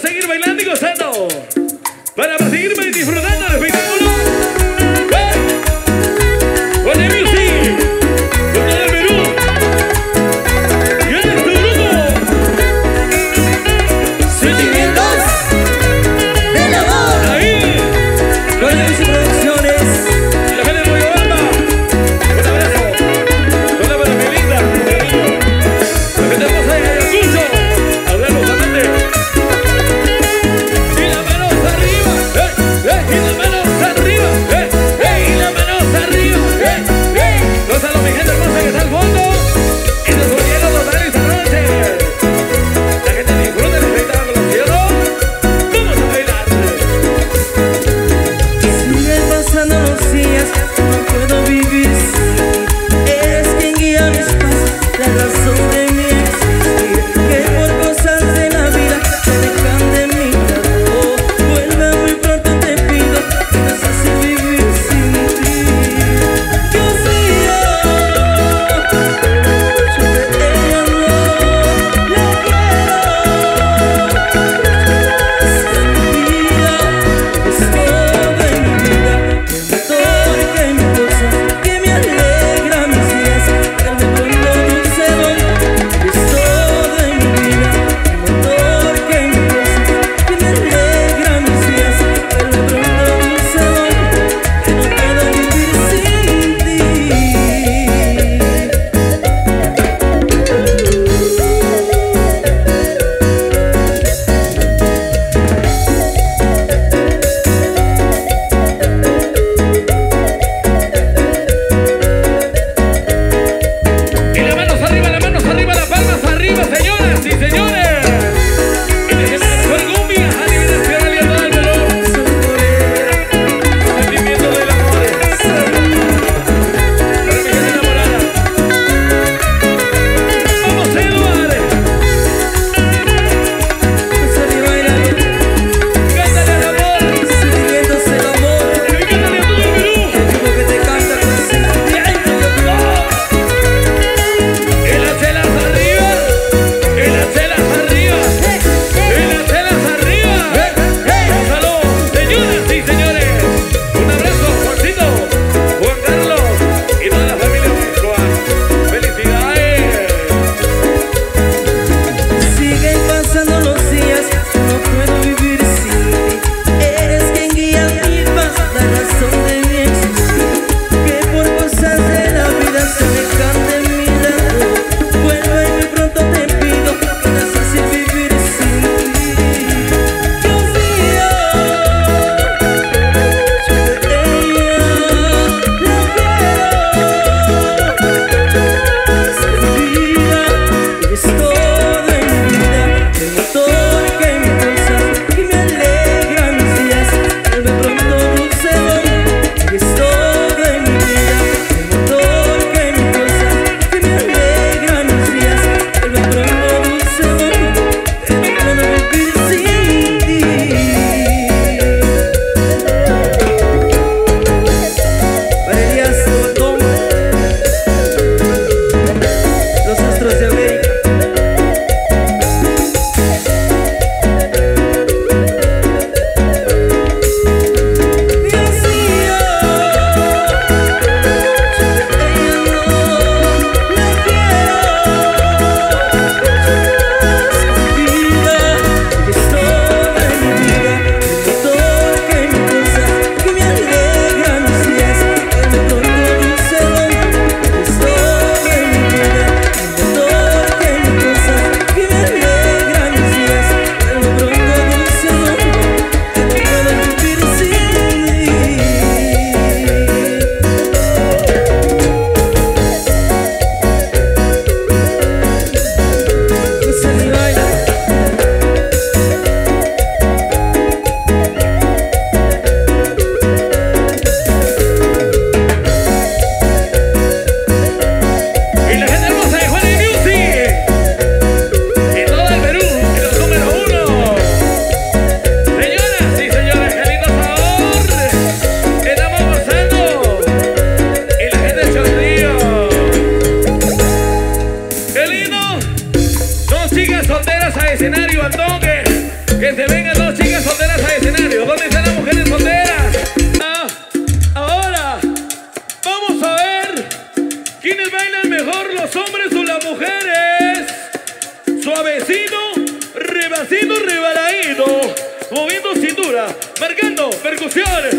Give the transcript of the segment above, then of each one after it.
Seguir bailando y gozando. Para seguir disfrutando del escenario al toque. Que se vengan dos chicas solteras al escenario. ¿Dónde están las mujeres solteras? Ah, ahora, vamos a ver quiénes bailan mejor, los hombres o las mujeres. Suavecito, rebasito, rebaladito. Moviendo cintura, marcando percusiones.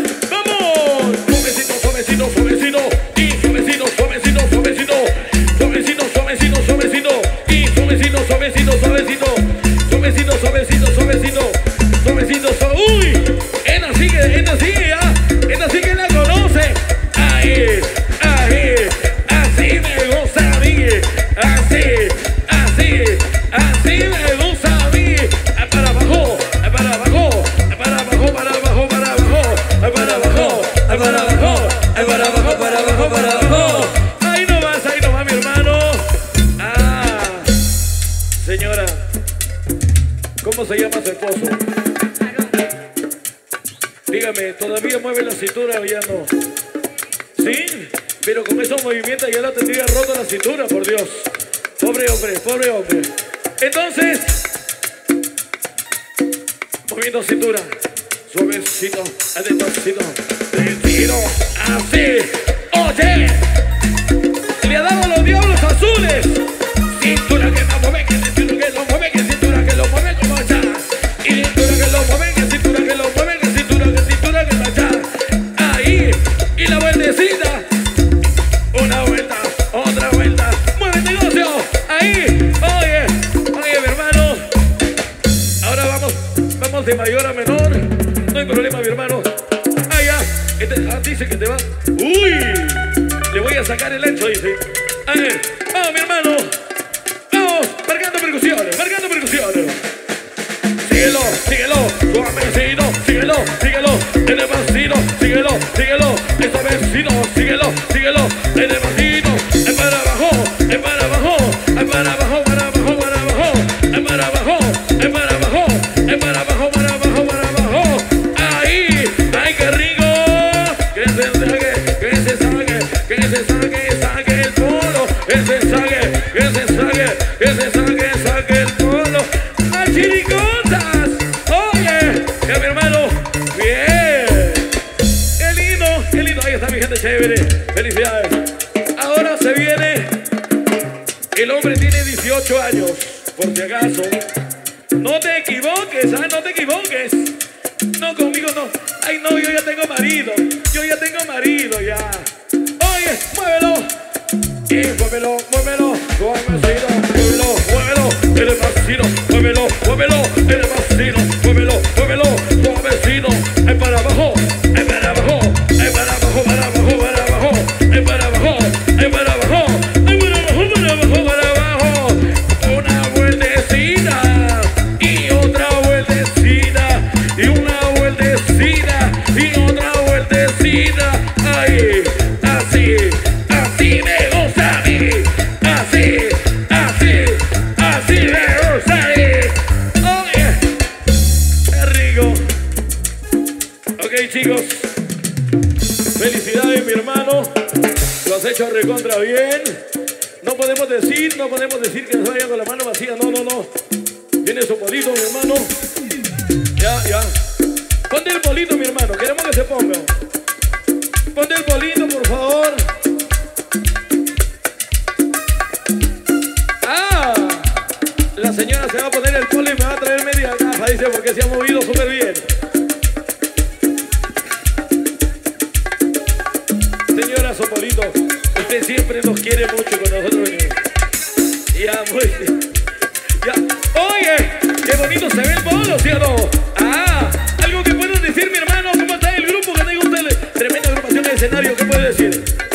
¿Cómo se llama su esposo? Dígame, ¿todavía mueve la cintura o ya no? ¿Sí? Pero con esos movimientos ya la tendría roto la cintura, por Dios. Pobre hombre, pobre hombre. Entonces, moviendo cintura, suavecito, despacito, así. Oye, vamos, mi hermano. Vamos, marcando percusiones, marcando percusiones. Síguelo, síguelo, suavecito, síguelo, síguelo, el vacío, síguelo, síguelo, esta vecino, síguelo, síguelo, el vacío, es para abajo, es para abajo, es para abajo, para abajo, para abajo, es para abajo, es para abajo, es para abajo, para abajo, para abajo, ahí, ay qué rico, que se saque, que se saque, que se saque si acaso. No te equivoques, ¿ah? No te equivoques. No, conmigo no. Ay, no, yo ya tengo marido. Yo ya tengo marido, ya. Oye, muévelo. Y muévelo, muévelo, suavecito, muévelo, muévelo, el vacío, muévelo, muévelo, el vacío, hecho recontra bien, no podemos decir, no podemos decir que nos vaya con la mano vacía, no, no, no, tiene su polito mi hermano, ya, ya, ponte el polito mi hermano, queremos que se ponga. Ponte el bolito, por favor. Ah, la señora se va a poner el polo y me va a traer media caja, dice, porque se ha movido puede decir?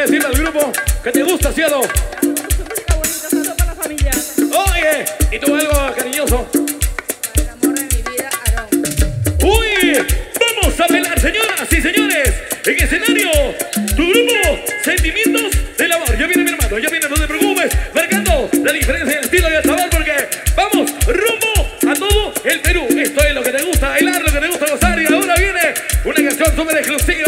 decirle al grupo que te gusta, cielo? Oye, y tú algo cariñoso. El amor de mi vida, Uy, vamos a pelar, señoras y señores. En escenario, tu grupo, Sentimientos del Amor. Ya viene mi hermano, ya viene, no te preocupes. Marcando la diferencia en el estilo y el sabor, porque vamos rumbo a todo el Perú. Esto es lo que te gusta bailar, lo que te gusta gozar. Y ahora viene una canción súper exclusiva.